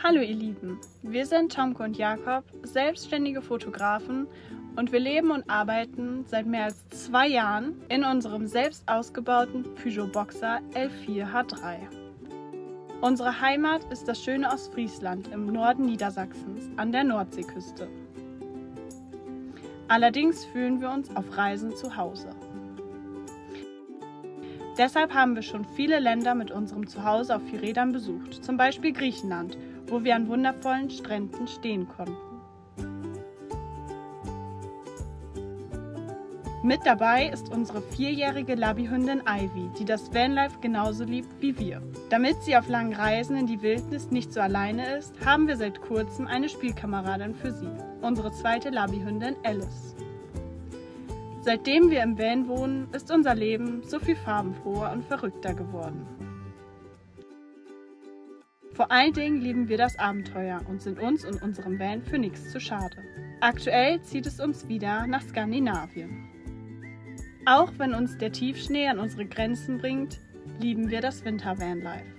Hallo ihr Lieben, wir sind Tomke und Jakob, selbstständige Fotografen und wir leben und arbeiten seit mehr als zwei Jahren in unserem selbst ausgebauten Peugeot Boxer L4H3. Unsere Heimat ist das schöne Ostfriesland im Norden Niedersachsens an der Nordseeküste. Allerdings fühlen wir uns auf Reisen zu Hause. Deshalb haben wir schon viele Länder mit unserem Zuhause auf vier Rädern besucht, zum Beispiel Griechenland, wo wir an wundervollen Stränden stehen konnten. Mit dabei ist unsere vierjährige Labbyhündin Ivy, die das Vanlife genauso liebt wie wir. Damit sie auf langen Reisen in die Wildnis nicht so alleine ist, haben wir seit kurzem eine Spielkameradin für sie, unsere zweite Labbyhündin Alice. Seitdem wir im Van wohnen, ist unser Leben so viel farbenfroher und verrückter geworden. Vor allen Dingen lieben wir das Abenteuer und sind uns und unserem Van für nichts zu schade. Aktuell zieht es uns wieder nach Skandinavien. Auch wenn uns der Tiefschnee an unsere Grenzen bringt, lieben wir das Winter-Vanlife.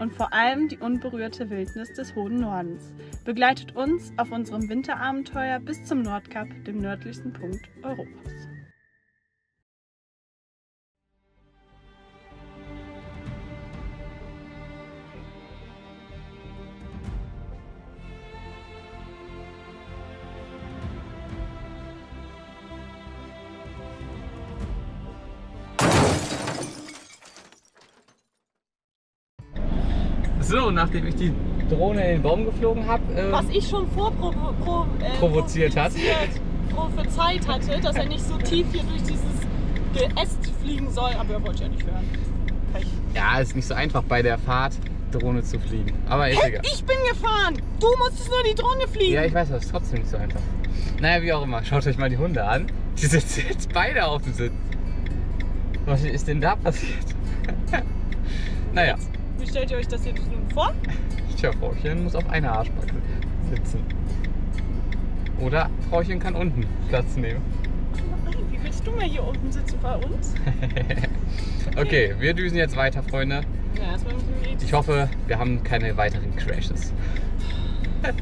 Und vor allem die unberührte Wildnis des hohen Nordens begleitet uns auf unserem Winterabenteuer bis zum Nordkap, dem nördlichsten Punkt Europas. So, nachdem ich die Drohne in den Baum geflogen habe, äh, Was ich schon vorprovoziert äh, Provoziert hat. prophezeit hatte, dass er nicht so tief hier durch dieses Geäst fliegen soll, aber er wollte ja nicht hören. Pech. ja, ist nicht so einfach bei der Fahrt Drohne zu fliegen. Aber ist egal. Ich bin gefahren! Du musstest nur die Drohne fliegen! Ja, ich weiß, aber es ist trotzdem nicht so einfach. Naja, wie auch immer, schaut euch mal die Hunde an. Die sitzen jetzt beide auf dem Sitz. Was ist denn da passiert? naja, Wie stellt ihr euch das jetzt nun vor? tja, Frauchen muss auf einer Arschbacke sitzen. Oder Frauchen kann unten Platz nehmen. Nein, wie willst du mal hier unten sitzen bei uns? Okay, wir düsen jetzt weiter, Freunde. Ja, Ich hoffe, wir haben keine weiteren Crashes.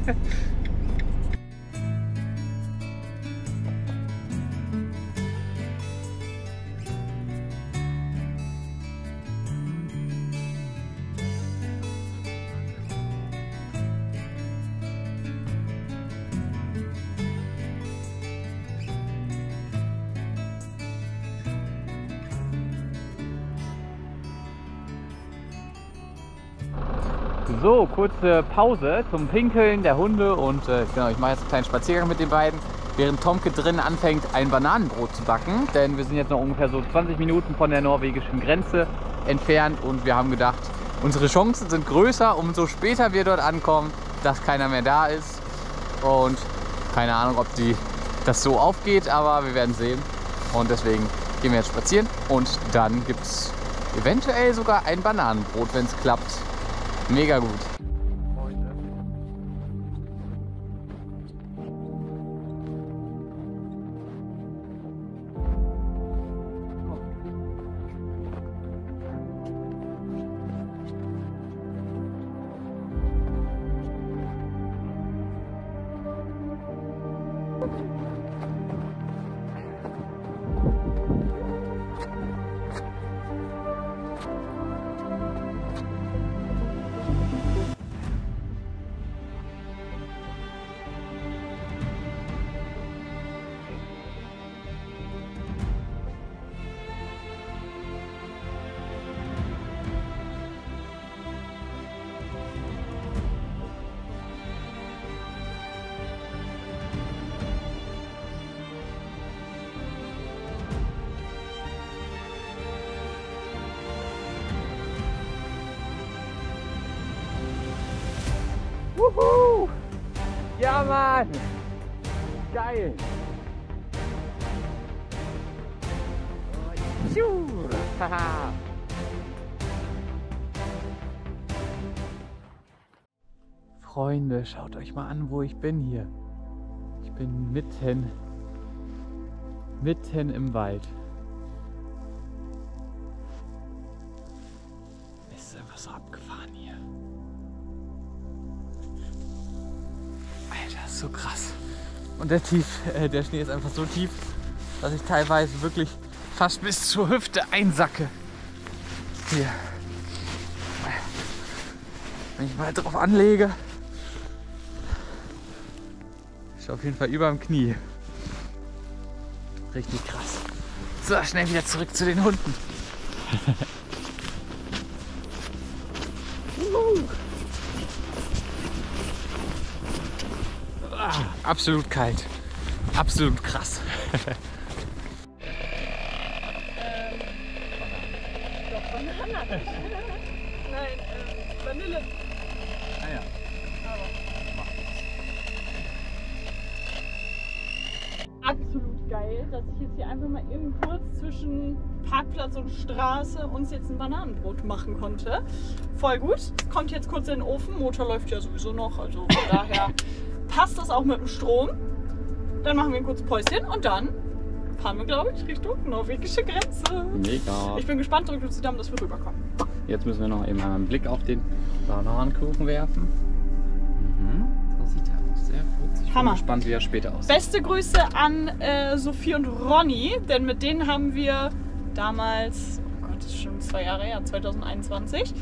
Kurze Pause zum Pinkeln der Hunde und äh, genau, ich mache jetzt einen kleinen Spaziergang mit den beiden, während Tomke drin anfängt, ein Bananenbrot zu backen. Denn wir sind jetzt noch ungefähr so 20 Minuten von der norwegischen Grenze entfernt und wir haben gedacht, unsere Chancen sind größer, umso später wir dort ankommen, dass keiner mehr da ist. Und keine Ahnung, ob die, das so aufgeht, aber wir werden sehen. Und deswegen gehen wir jetzt spazieren und dann gibt es eventuell sogar ein Bananenbrot, wenn es klappt. Mega gut. Mann! Geil! Haha! Freunde, schaut euch mal an, wo ich bin hier. Ich bin mitten, mitten im Wald. Und der, tief, äh, der Schnee ist einfach so tief, dass ich teilweise wirklich fast bis zur Hüfte einsacke. Hier. Wenn ich mal drauf anlege, ist auf jeden Fall über dem Knie. Richtig krass. So, schnell wieder zurück zu den Hunden. Ah, Absolut kalt. Absolut krass. Nein, Vanille. Ja. Absolut geil, dass ich jetzt hier einfach mal eben kurz zwischen Parkplatz und Straße uns jetzt ein Bananenbrot machen konnte. Voll gut. Kommt jetzt kurz in den Ofen. Motor läuft ja sowieso noch, also von daher passt das auch mit dem Strom. Dann machen wir ein kurzes Päuschen und dann fahren wir, glaube ich, Richtung norwegische Grenze. Mega. Ich bin gespannt, drückt uns die Daumen, dass wir rüberkommen. Jetzt müssen wir noch eben einen Blick auf den Bananenkuchen werfen. Mhm. So sieht er aus. Sehr gut. Ich Hammer. bin gespannt, wie er später aussieht. Beste Grüße an äh, Sophie und Ronny, denn mit denen haben wir damals, oh Gott, das ist schon zwei Jahre her, 2021,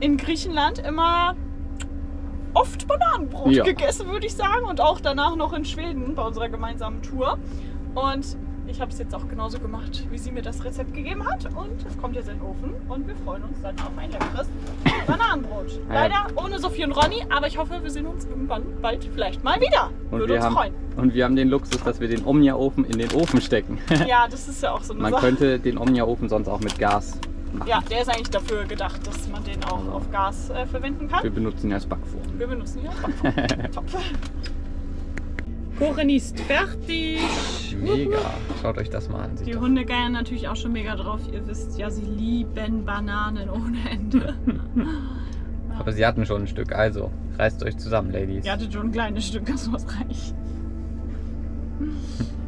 in Griechenland immer oft Bananenbrot Ja. gegessen, würde ich sagen. Und auch danach noch in Schweden bei unserer gemeinsamen Tour. Und ich habe es jetzt auch genauso gemacht, wie sie mir das Rezept gegeben hat. Und es kommt jetzt in den Ofen und wir freuen uns dann auf ein leckeres Bananenbrot. Leider ohne Sophie und Ronny, aber ich hoffe, wir sehen uns irgendwann bald vielleicht mal wieder. Und Würde wir, uns haben, freuen. und wir haben den Luxus, dass wir den Omnia-Ofen in den Ofen stecken. Ja, das ist ja auch so eine Man Sache. könnte den Omnia-Ofen sonst auch mit Gas machen. Ja, der ist eigentlich dafür gedacht, dass man den auch auf Gas äh, verwenden kann. Wir benutzen ihn als Backform. Wir benutzen ihn als Backform. Top. Kuchen ist fertig. Mega. Schaut euch das mal an. Die Hunde geiern natürlich auch schon mega drauf. Ihr wisst ja, sie lieben Bananen ohne Ende. Aber sie hatten schon ein Stück, also reißt euch zusammen, Ladies. Ihr hattet schon ein kleines Stück, das was reicht.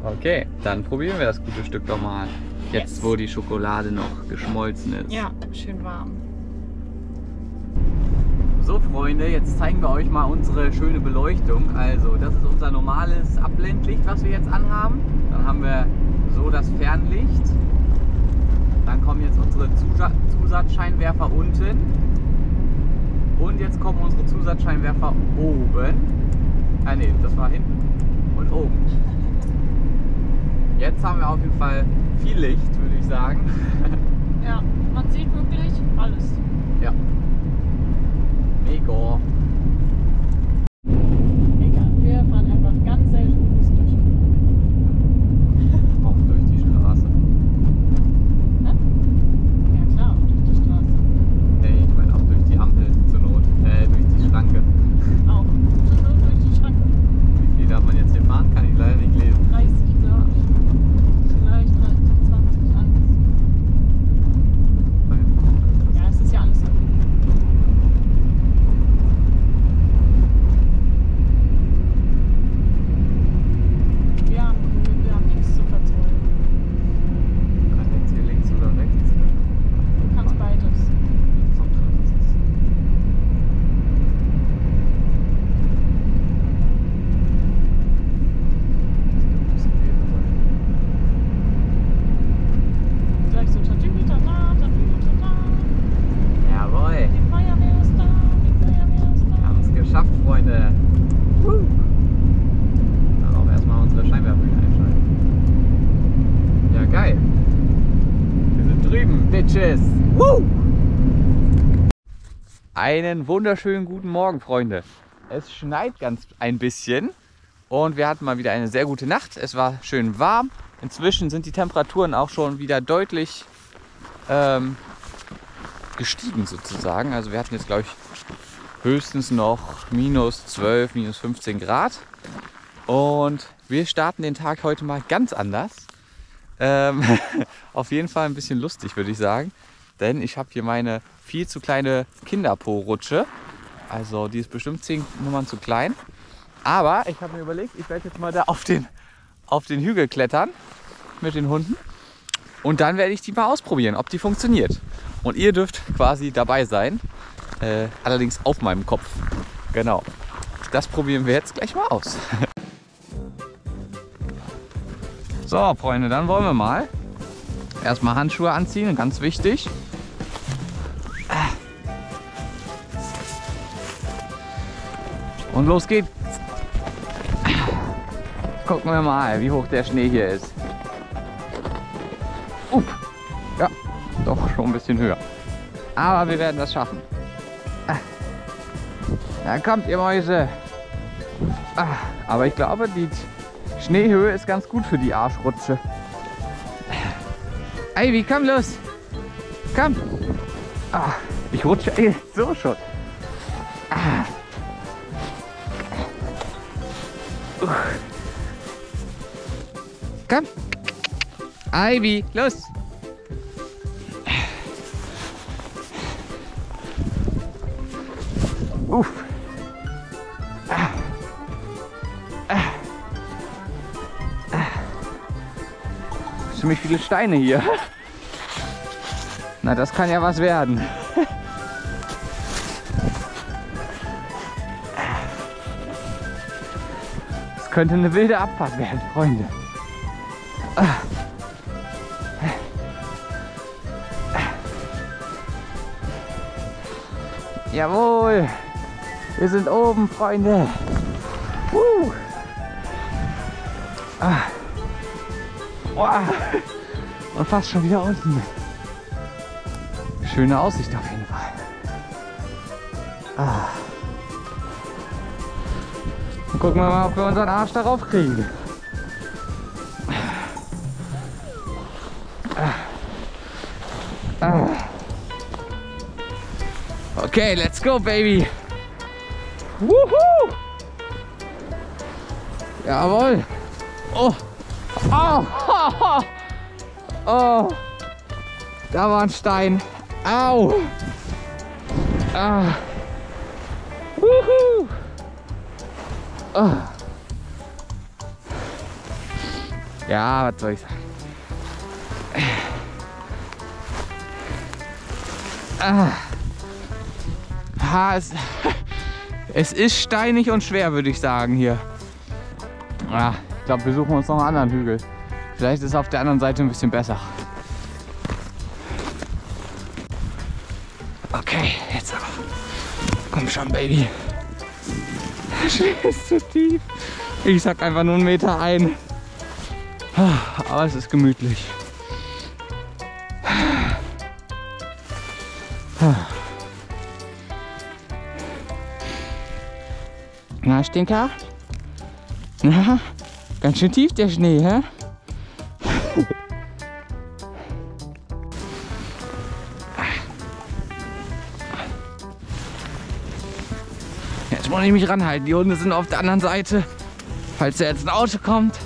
Okay, dann probieren wir das gute Stück doch mal. Jetzt, Yes. wo die Schokolade noch geschmolzen ist. Ja, schön warm. So Freunde, jetzt zeigen wir euch mal unsere schöne Beleuchtung. Also das ist unser normales Abblendlicht, was wir jetzt anhaben. Dann haben wir so das Fernlicht. Dann kommen jetzt unsere Zusa- Zusatzscheinwerfer unten. Und jetzt kommen unsere Zusatzscheinwerfer oben. Ah ne, das war hinten. Und oben. Jetzt haben wir auf jeden Fall viel Licht, würde ich sagen. Ja, man sieht wirklich alles. Ja. Mega. Egal, wir fahren einfach ganz selbstbewusst durch. Auch durch die Straße. Ja klar, auch durch die Straße. Nee, ich meine auch durch die Ampel zur Not. Äh, durch die Schranke. Auch. Nur durch die Schranke. Wie viel darf man jetzt hier fahren? Kann ich leider nicht lesen. 30, glaube ich. Vielleicht 30, 20, alles. Ja, es ist ja alles so. Wir haben grün, wir haben nichts zu verzollen. Kann jetzt hier links oder rechts? Du kannst beides. Links und rechts. Gleich so tatütata, tatütata. Jawohl. Die Feuerwehr ist da, die Feuerwehr ist Wir da. haben es geschafft, Freunde. Dann auch erstmal unsere Scheinwerfer wieder einschalten. Ja, geil. Wir sind drüben, Bitches. Woo! Einen wunderschönen guten Morgen, Freunde. Es schneit ganz ein bisschen und wir hatten mal wieder eine sehr gute Nacht. Es war schön warm. Inzwischen sind die Temperaturen auch schon wieder deutlich ähm, gestiegen sozusagen. Also wir hatten jetzt, glaube ich, höchstens noch minus 12, minus 15 Grad. Und wir starten den Tag heute mal ganz anders. Ähm, auf jeden Fall ein bisschen lustig, würde ich sagen. Denn ich habe hier meine viel zu kleine Kinderpo-Rutsche. Also die ist bestimmt 10 Nummern zu klein. Aber ich habe mir überlegt, ich werde jetzt mal da auf den, auf den Hügel klettern mit den Hunden. Und dann werde ich die mal ausprobieren, ob die funktioniert. Und ihr dürft quasi dabei sein. Äh, allerdings auf meinem Kopf. Genau. das probieren wir jetzt gleich mal aus. So, Freunde, dann wollen wir mal. Erstmal Handschuhe anziehen, ganz wichtig. Und los geht's. Gucken wir mal, wie hoch der Schnee hier ist. Up. Ja, doch schon ein bisschen höher. Aber wir werden das schaffen. Da kommt ihr Mäuse. Ah, aber ich glaube, die Schneehöhe ist ganz gut für die Arschrutsche. Ivy, komm los. Komm. Ah, ich rutsche ey, so schon. Ah. Komm. Ivy, los. Uff. Ah. Ah. Ah. Ziemlich viele Steine hier. Na, das kann ja was werden. Das könnte eine wilde Abfahrt werden, Freunde. Jawohl. Wir sind oben, Freunde. Woo. Ah. Wow. Und fast schon wieder unten. Schöne Aussicht auf jeden Fall. Ah. Und gucken wir mal, ob wir unseren Arsch darauf kriegen. Ah. Ah. Okay, let's go, baby. Wuhu! Jawohl. Oh. Oh. Oh. Da war ein Stein. Au. Ah. Wuhu. Oh. Ja, was soll ich sagen? Ah. Ha, es, es ist steinig und schwer, würde ich sagen hier. Ja, ich glaube, wir suchen uns noch einen anderen Hügel. Vielleicht ist es auf der anderen Seite ein bisschen besser. Schon, Baby. Ist zu tief. Ich sag einfach nur einen Meter ein. Aber es ist gemütlich. Na, Stinker? Na, ganz schön tief der Schnee, hä? Muss ich mich ranhalten. Die Hunde sind auf der anderen Seite. Falls da jetzt ein Auto kommt.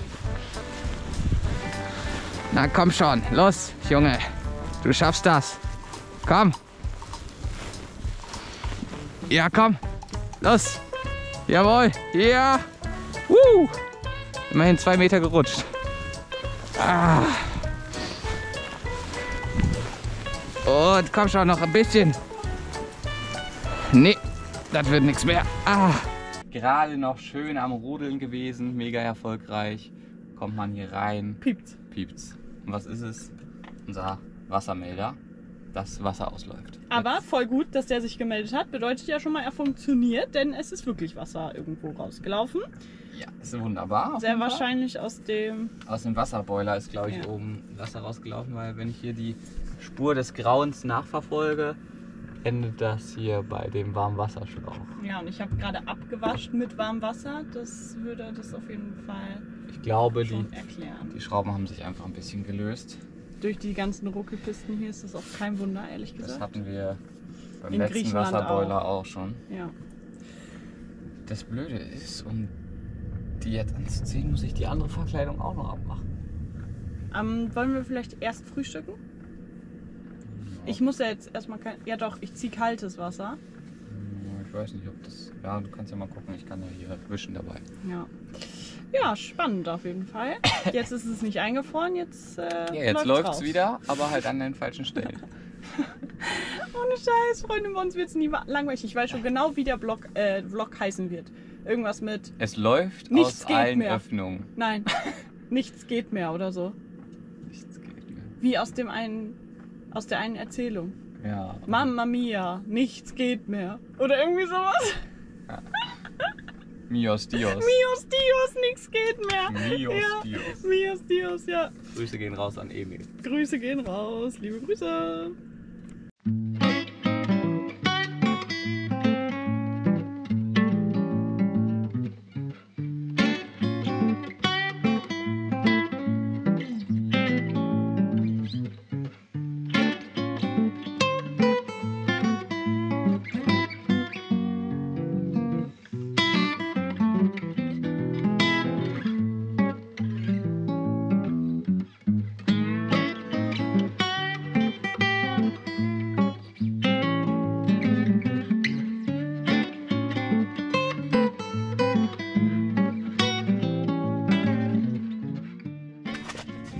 Na komm schon, los, Junge. Du schaffst das. Komm. Ja, komm. Los. Jawohl. Ja. Woo. Immerhin zwei Meter gerutscht. Ah. Und komm schon, noch ein bisschen. Nee, das wird nichts mehr. Ah. Gerade noch schön am Rodeln gewesen, mega erfolgreich. Kommt man hier rein, Piept. piept's. Und was ist es? Unser Wassermelder, das Wasser ausläuft. Aber voll gut, dass der sich gemeldet hat. Bedeutet ja schon mal, er funktioniert, denn es ist wirklich Wasser irgendwo rausgelaufen. Ja, ist wunderbar. Sehr wahrscheinlich aus dem. Aus dem Wasserboiler ist, glaube ich, Ja. oben Wasser rausgelaufen, weil wenn ich hier die Spur des Grauens nachverfolge, endet das hier bei dem Warmwasserschlauch. Ja, und ich habe gerade abgewaschen mit warmem Wasser. Das würde das auf jeden Fall Ich glaube, die, erklären. die Schrauben haben sich einfach ein bisschen gelöst. Durch die ganzen Ruckelpisten hier ist das auch kein Wunder, ehrlich Das gesagt. hatten wir beim In letzten Wasserboiler auch. schon. Ja. Das Blöde ist, um die jetzt anzuziehen, muss ich die andere Verkleidung auch noch abmachen. Ähm, wollen wir vielleicht erst frühstücken? Ich muss ja jetzt erstmal kein. Ja, doch, ich ziehe kaltes Wasser. Hm, Ich weiß nicht, ob das. Ja, du kannst ja mal gucken, ich kann ja hier wischen dabei. Ja. Ja, spannend auf jeden Fall. Jetzt ist es nicht eingefroren, jetzt. Äh, Ja, jetzt läuft's raus. wieder, aber halt an den falschen Stellen. Ohne Scheiß, Freunde, bei uns wird es nie langweilig. Ich weiß schon genau, wie der Vlog, äh, Vlog heißen wird. irgendwas mit Es läuft Nichts aus geht allen mehr. Öffnungen. Nein, nichts geht mehr oder so. Nichts geht mehr. Wie aus dem einen, aus der einen Erzählung. Ja. Mamma mia, nichts geht mehr. Oder irgendwie sowas. Mios Dios. Mios Dios, nichts geht mehr. Mios ja. Dios. Mios Dios, ja. Grüße gehen raus an Emil. Grüße gehen raus, liebe Grüße.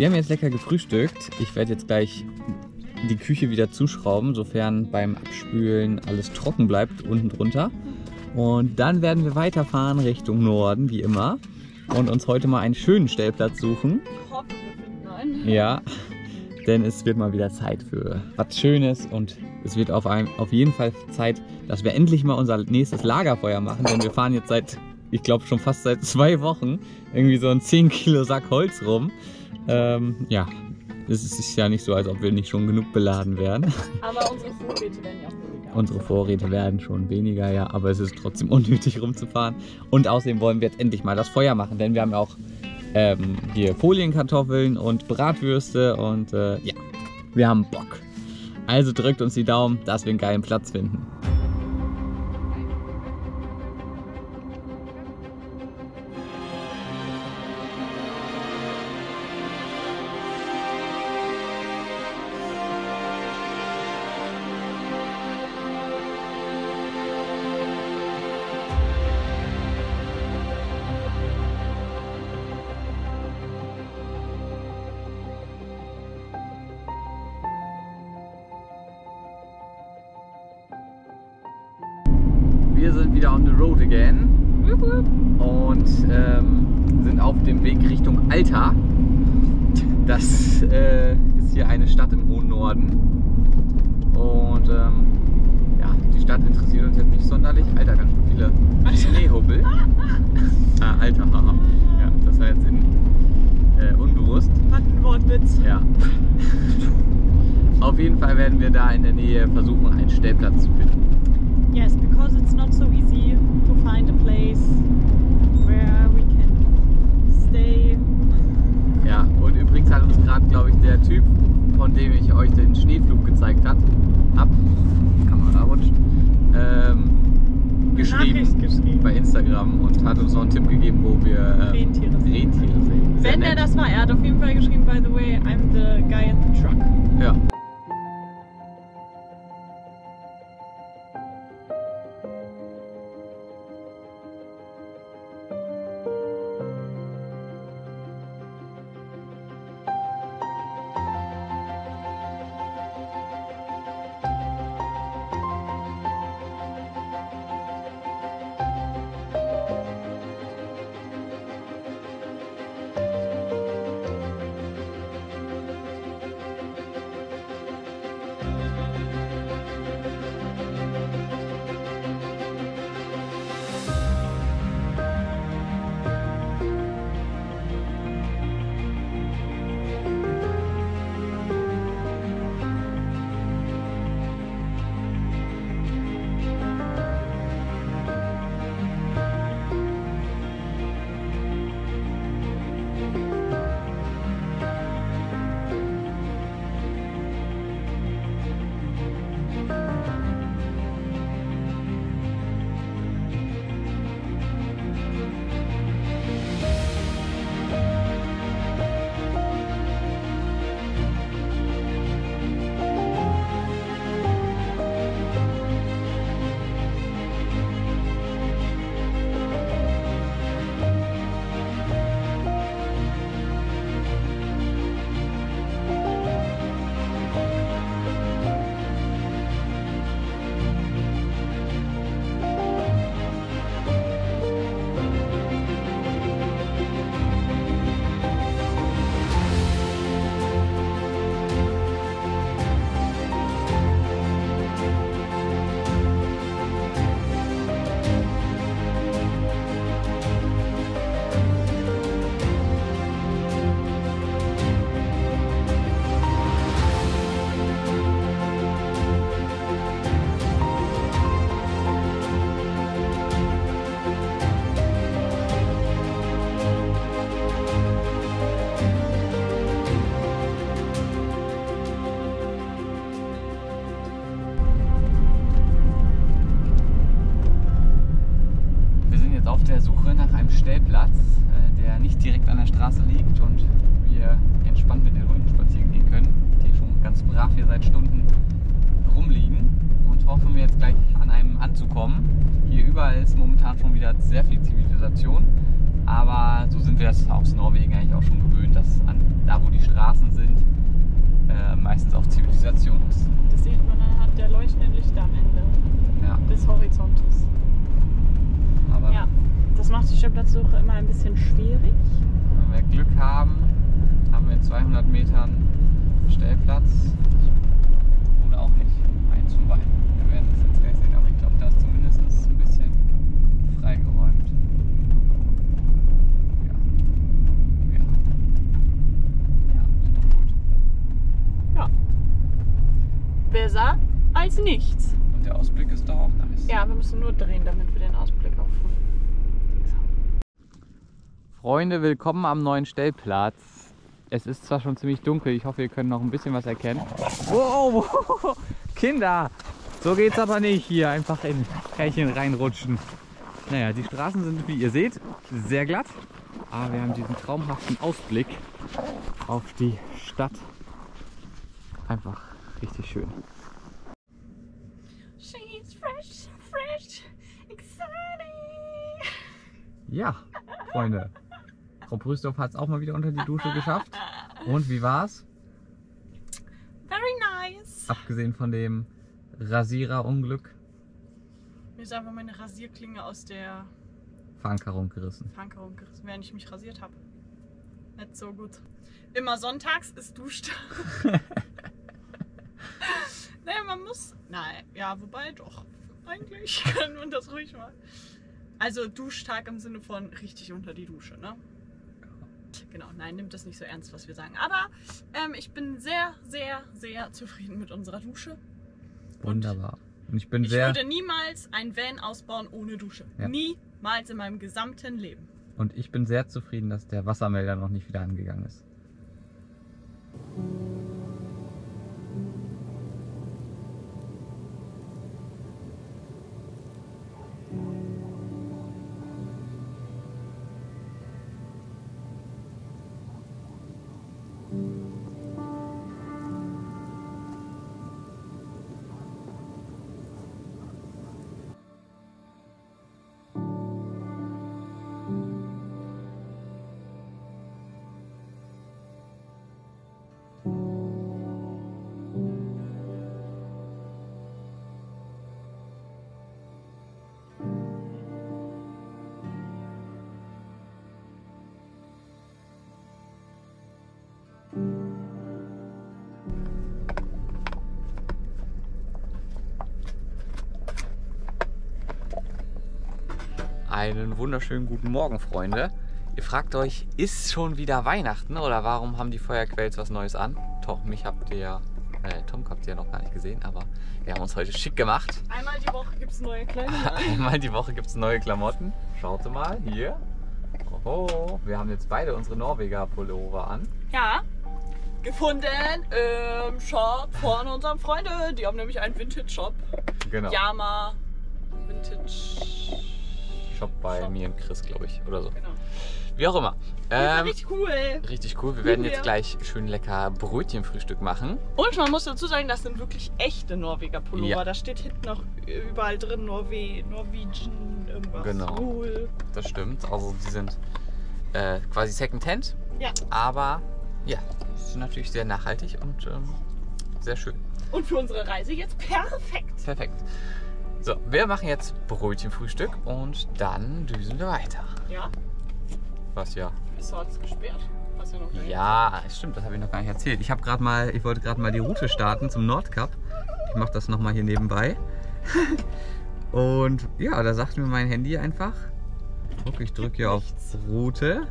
Wir haben jetzt lecker gefrühstückt. Ich werde jetzt gleich die Küche wieder zuschrauben, sofern beim Abspülen alles trocken bleibt unten drunter. Und dann werden wir weiterfahren Richtung Norden, wie immer. Und uns heute mal einen schönen Stellplatz suchen. Ich hoffe, wir finden einen. Ja, denn es wird mal wieder Zeit für was Schönes und es wird auf, ein, auf jeden Fall Zeit, dass wir endlich mal unser nächstes Lagerfeuer machen, denn wir fahren jetzt seit, ich glaube schon fast seit zwei Wochen, irgendwie so ein 10 Kilo Sack Holz rum. Ähm, ja, es ist ja nicht so, als ob wir nicht schon genug beladen wären. Aber unsere Vorräte werden ja auch weniger. Unsere Vorräte werden schon weniger, ja, aber es ist trotzdem unnötig rumzufahren. Und außerdem wollen wir jetzt endlich mal das Feuer machen, denn wir haben ja auch ähm, hier Folienkartoffeln und Bratwürste und äh, ja, wir haben Bock. Also drückt uns die Daumen, dass wir einen geilen Platz finden. Momentan schon wieder sehr viel Zivilisation, aber so sind wir das aus Norwegen eigentlich auch schon gewöhnt, dass an, da wo die Straßen sind, äh, meistens auch Zivilisation ist. Das sieht man anhand der leuchtenden Lichter am Ende Ja, des Horizontes. aber Ja, das macht die Stellplatzsuche immer ein bisschen schwierig. wenn wir Glück haben, haben wir in 200 Metern Stellplatz oder auch nicht. Ein zum Wein. Wir werden es jetzt gleich sehen, aber ich glaube, da ist zumindest ein bisschen freigeräumt. Ja. Ja. Ja, ist doch gut. Ja. Besser als nichts. Und der Ausblick ist doch auch nice. Ja, wir müssen nur drehen, damit wir den Ausblick aufnehmen. Freunde, willkommen am neuen Stellplatz. Es ist zwar schon ziemlich dunkel, ich hoffe, ihr könnt noch ein bisschen was erkennen. Wow, wow, Kinder! So geht's aber nicht hier, einfach in Härchen reinrutschen. Naja, die Straßen sind, wie ihr seht, sehr glatt, aber wir haben diesen traumhaften Ausblick auf die Stadt. Einfach richtig schön. Ja, Freunde. Frau Brüstorf hat es auch mal wieder unter die Dusche geschafft. Und wie war's? Very nice. Abgesehen von dem Rasierer-Unglück, Mir ist einfach meine Rasierklinge aus der Verankerung gerissen. Verankerung gerissen, während ich mich rasiert habe. Nicht so gut. Immer sonntags ist Duschtag. naja, man muss. Nein, ja, wobei doch. Eigentlich kann man das ruhig mal. Also Duschtag im Sinne von richtig unter die Dusche, ne? Genau, nein, nimmt das nicht so ernst, was wir sagen. Aber ähm, ich bin sehr, sehr, sehr zufrieden mit unserer Dusche. Wunderbar. Und ich bin Ich sehr würde niemals ein Van ausbauen ohne Dusche. Ja. Niemals in meinem gesamten Leben. und ich bin sehr zufrieden, dass der Wassermelder noch nicht wieder angegangen ist. Einen wunderschönen guten Morgen, Freunde. Ihr fragt euch, ist schon wieder Weihnachten oder warum haben die Feuerquells was Neues an? Doch, mich habt ihr ja, äh, Tom habt ihr ja noch gar nicht gesehen, aber wir haben uns heute schick gemacht. Einmal die Woche gibt es neue Kleider. Einmal die Woche gibt es neue Klamotten. Schaut mal, hier. Oho, wir haben jetzt beide unsere Norweger Pullover an. ja. Gefunden im Shop von unseren Freunden. Die haben nämlich einen Vintage-Shop. Genau. Yama Vintage. Bei Shop. mir und Chris, glaube ich, oder so. Genau. Wie auch immer. Ähm, richtig cool. richtig cool. Wir werden jetzt gleich schön lecker Brötchenfrühstück machen. Und man muss dazu sagen, das sind wirklich echte Norweger Pullover. Ja. Da steht hinten noch überall drin Norwe Norwegian irgendwas. Genau. Cool. Das stimmt. Also die sind äh, quasi Secondhand, Ja. aber ja, sind natürlich sehr nachhaltig und ähm, sehr schön. Und für unsere Reise jetzt perfekt. Perfekt. So, wir machen jetzt Brötchenfrühstück und dann düsen wir weiter. Ja. Was ja? Ist sonst gesperrt. Ja noch Ja, stimmt, das habe ich noch gar nicht erzählt. Ich habe gerade mal, ich wollte gerade mal die Route starten zum Nordkap. Ich mache das nochmal hier nebenbei. Und ja, da sagt mir mein Handy einfach, guck, ich drücke hier auf. Route.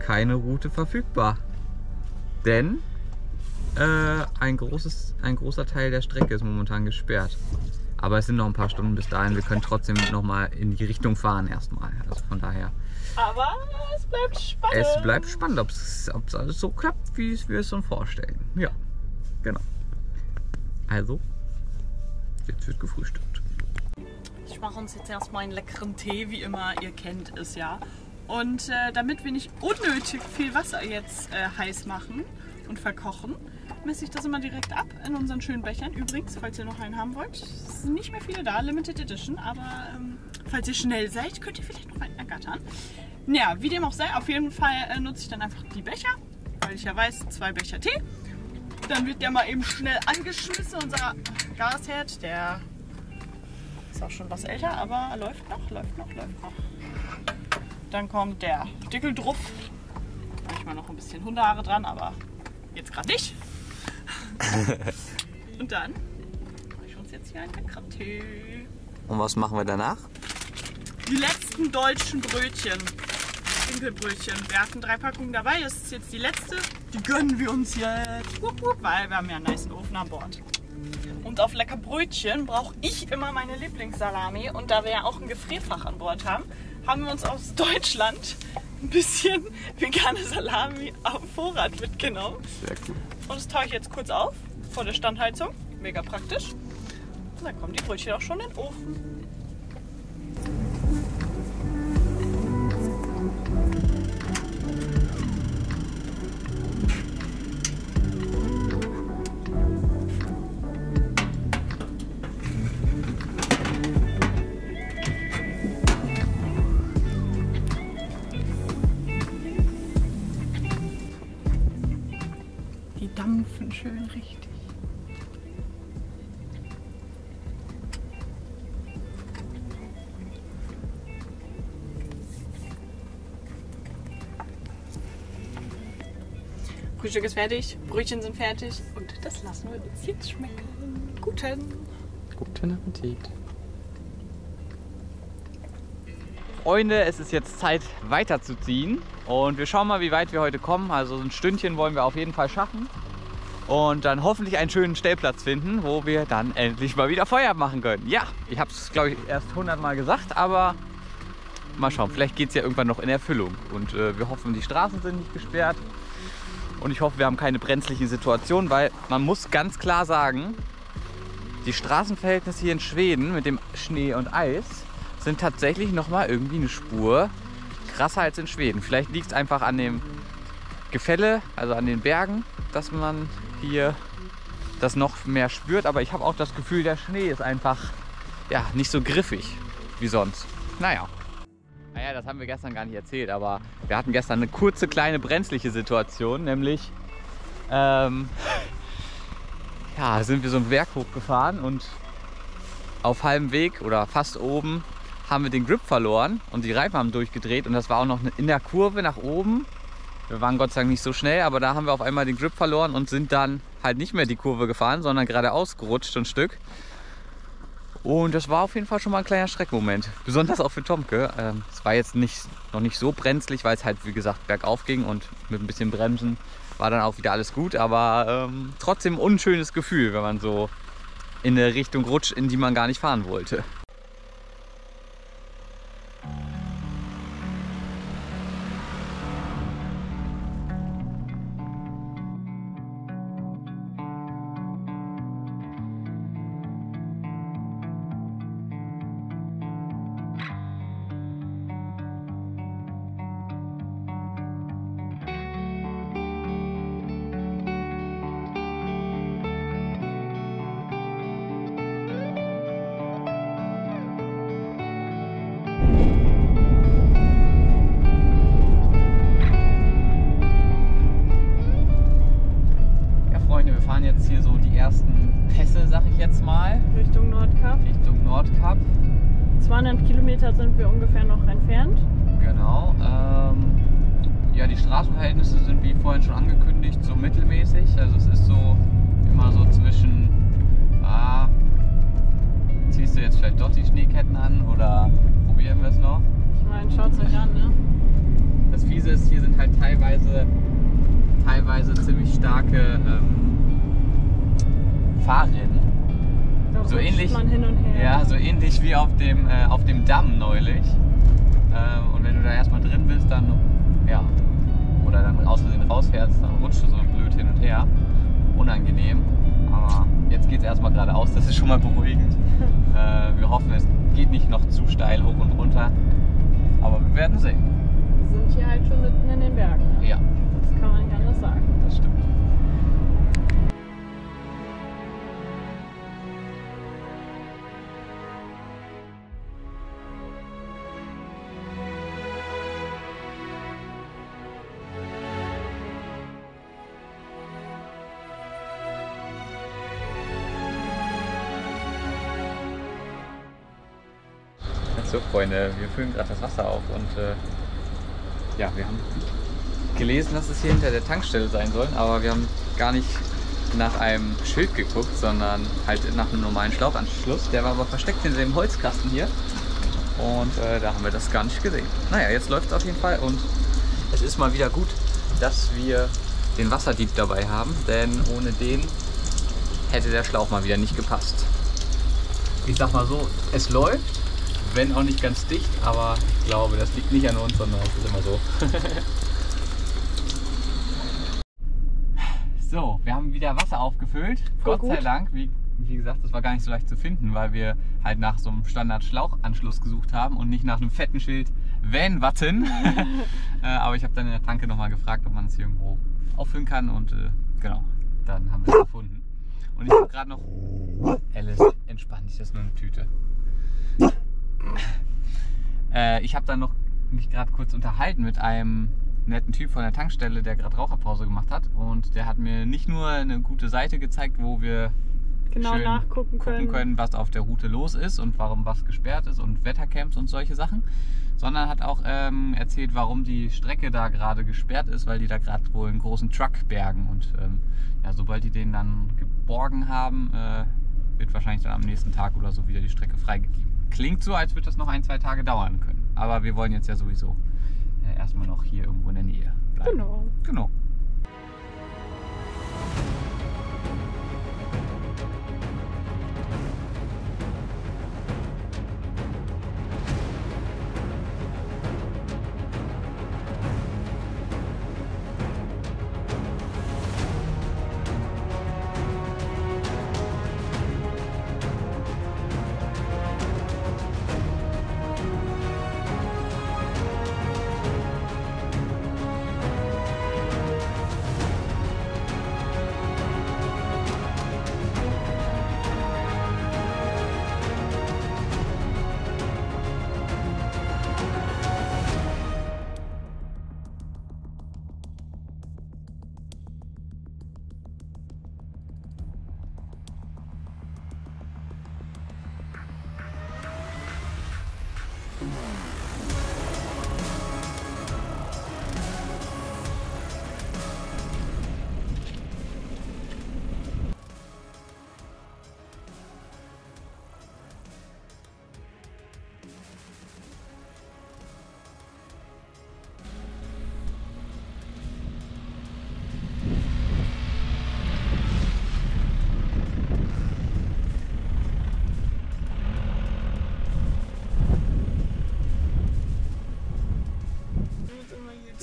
Keine Route verfügbar. Denn äh, ein, großes, ein großer Teil der Strecke ist momentan gesperrt. Aber es sind noch ein paar Stunden bis dahin. Wir können trotzdem nochmal in die Richtung fahren erstmal. Also von daher. Aber es bleibt spannend. Es bleibt spannend, ob es alles so klappt, wie wir es uns vorstellen. Ja, genau. Also, jetzt wird gefrühstückt. Ich mache uns jetzt erstmal einen leckeren Tee, wie immer, ihr kennt es ja. Und äh, damit wir nicht unnötig viel Wasser jetzt äh, heiß machen und verkochen, messe ich das immer direkt ab in unseren schönen Bechern. Übrigens, falls ihr noch einen haben wollt, sind nicht mehr viele da, Limited Edition, aber ähm, falls ihr schnell seid, könnt ihr vielleicht noch einen ergattern. Ja, wie dem auch sei, auf jeden Fall äh, nutze ich dann einfach die Becher, weil ich ja weiß, zwei Becher Tee. Dann wird der mal eben schnell angeschmissen, unser Gasherd, der ist auch schon was älter, aber läuft noch, läuft noch, läuft noch. Dann kommt der Deckel drauf. Manchmal noch ein bisschen Hundehaare dran, aber jetzt gerade nicht. Und dann mache ich uns jetzt hier einen leckeren Tee. Und was machen wir danach? Die letzten deutschen Brötchen. Dinkelbrötchen. Wir hatten drei Packungen dabei. Das ist jetzt die letzte. Die gönnen wir uns jetzt. Weil wir haben ja einen nice Ofen an Bord. Und auf lecker Brötchen brauche ich immer meine Lieblingssalami. Und da wir ja auch ein Gefrierfach an Bord haben, haben wir uns aus Deutschland ein bisschen vegane Salami auf Vorrat mitgenommen. Sehr cool. Und das taue ich jetzt kurz auf vor der Standheizung. Mega praktisch. Und dann kommen die Brötchen auch schon in den Ofen. Frühstück ist fertig, Brötchen sind fertig und das lassen wir uns jetzt schmecken. Guten. Guten Appetit. Freunde, es ist jetzt Zeit weiterzuziehen und wir schauen mal, wie weit wir heute kommen. Also ein Stündchen wollen wir auf jeden Fall schaffen und dann hoffentlich einen schönen Stellplatz finden, wo wir dann endlich mal wieder Feuer machen können. Ja, ich habe es glaube ich erst 100 Mal gesagt, aber mal schauen, vielleicht geht es ja irgendwann noch in Erfüllung und äh, wir hoffen, die Straßen sind nicht gesperrt und ich hoffe, wir haben keine brenzliche Situation, weil man muss ganz klar sagen, die Straßenverhältnisse hier in Schweden mit dem Schnee und Eis sind tatsächlich noch mal irgendwie eine Spur krasser als in Schweden. Vielleicht liegt es einfach an dem Gefälle, also an den Bergen, dass man hier das noch mehr spürt. Aber ich habe auch das Gefühl, der Schnee ist einfach ja, nicht so griffig wie sonst. Naja. Naja, das haben wir gestern gar nicht erzählt, aber wir hatten gestern eine kurze, kleine brenzliche Situation, nämlich ähm, ja, sind wir so einen Berg hochgefahren und auf halbem Weg oder fast oben haben wir den Grip verloren und die Reifen haben durchgedreht und das war auch noch in der Kurve nach oben. Wir waren Gott sei Dank nicht so schnell, aber da haben wir auf einmal den Grip verloren und sind dann halt nicht mehr die Kurve gefahren, sondern geradeaus gerutscht ein Stück. Und das war auf jeden Fall schon mal ein kleiner Schreckmoment. Besonders auch für Tomke. Ähm, es war jetzt nicht, noch nicht so brenzlig, weil es halt wie gesagt bergauf ging und mit ein bisschen Bremsen war dann auch wieder alles gut. Aber ähm, trotzdem unschönes Gefühl, wenn man so in eine Richtung rutscht, in die man gar nicht fahren wollte. Wie auf dem, äh, auf dem Damm neulich. Ähm, und wenn du da erstmal drin bist, dann, ja, oder dann aus Versehen rausfährst, dann rutscht du so blöd hin und her. Unangenehm. Aber jetzt geht es erstmal geradeaus, das ist schon mal beruhigend. äh, wir hoffen, es geht nicht noch zu steil hoch und runter. Aber wir werden sehen. Wir sind hier halt schon mitten in den Bergen. Ne? Ja, Das kann man nicht anders sagen. das stimmt. Freunde, wir füllen gerade das Wasser auf und äh, ja, wir haben gelesen, dass es hier hinter der Tankstelle sein soll, aber wir haben gar nicht nach einem Schild geguckt, sondern halt nach einem normalen Schlauchanschluss. Der war aber versteckt in dem Holzkasten hier und äh, da haben wir das gar nicht gesehen. Naja, jetzt läuft es auf jeden Fall und es ist mal wieder gut, dass wir den Wasserdieb dabei haben, denn ohne den hätte der Schlauch mal wieder nicht gepasst. Ich sag mal so, es läuft, wenn auch nicht ganz dicht, aber ich glaube, das liegt nicht an uns, sondern es ist immer so. so, wir haben wieder Wasser aufgefüllt. Voll Gott sei. Dank. Wie, wie gesagt, das war gar nicht so leicht zu finden, weil wir halt nach so einem Standard-Schlauchanschluss gesucht haben und nicht nach einem fetten Schild Van-Watten. äh, aber ich habe dann in der Tanke nochmal gefragt, ob man es hier irgendwo auffüllen kann und äh, genau, dann haben wir es gefunden. Und ich habe gerade noch. Alice, entspann dich, das ist nur eine Tüte. Äh, ich habe dann noch mich gerade kurz unterhalten mit einem netten Typ von der Tankstelle, der gerade Raucherpause gemacht hat. Und der hat mir nicht nur eine gute Seite gezeigt, wo wir Genau schön nachgucken können. können, was auf der Route los ist und warum was gesperrt ist und Wettercamps und solche Sachen, sondern hat auch ähm, erzählt, warum die Strecke da gerade gesperrt ist, weil die da gerade wohl einen großen Truck bergen und ähm, ja, sobald die den dann geborgen haben, äh, wird wahrscheinlich dann am nächsten Tag oder so wieder die Strecke freigegeben. Klingt so, als würde das noch ein, zwei Tage dauern können. Aber wir wollen jetzt ja sowieso äh, erstmal noch hier irgendwo in der Nähe bleiben. Genau. Genau.